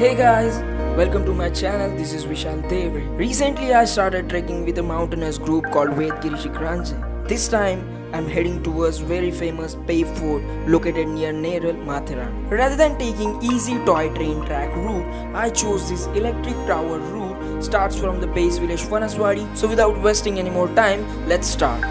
Hey guys, welcome to my channel. This is Vishal Devare. Recently, I started trekking with a mountainous group called Vedh Girishikharanche. This time, I'm heading towards very famous Peb Fort located near Neral, Matheran. Rather than taking easy toy train track route, I chose this electric tower route. Starts from the base village Vanaswadi. So without wasting any more time, let's start.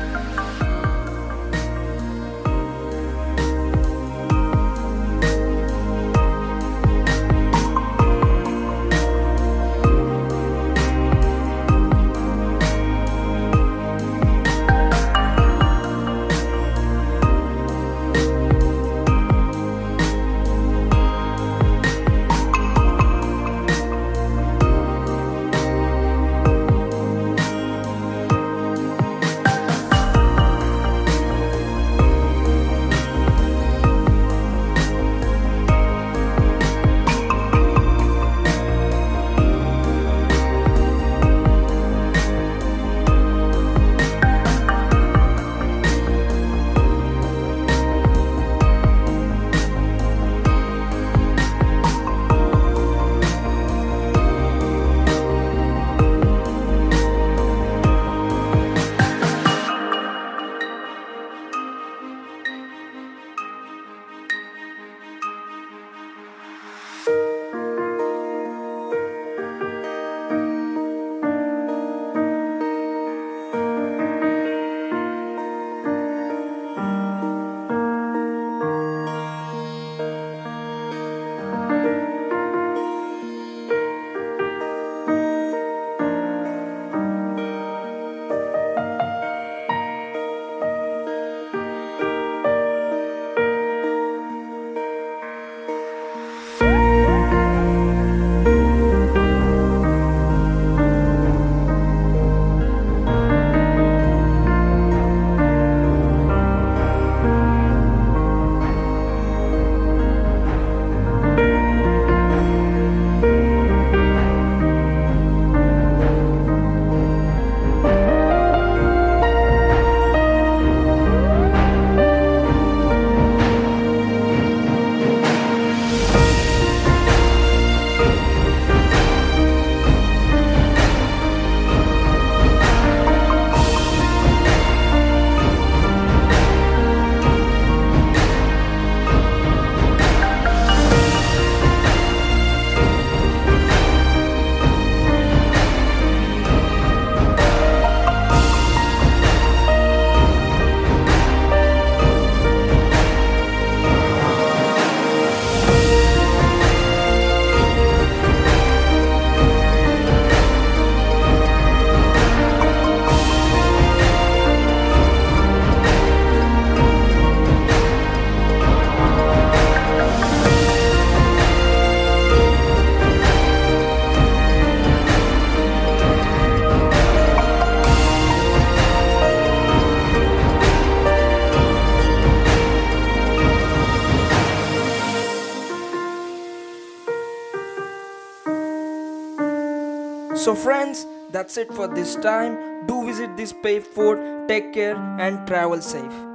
So, friends, that's it for this time. Do visit this Peb fort, take care, and travel safe.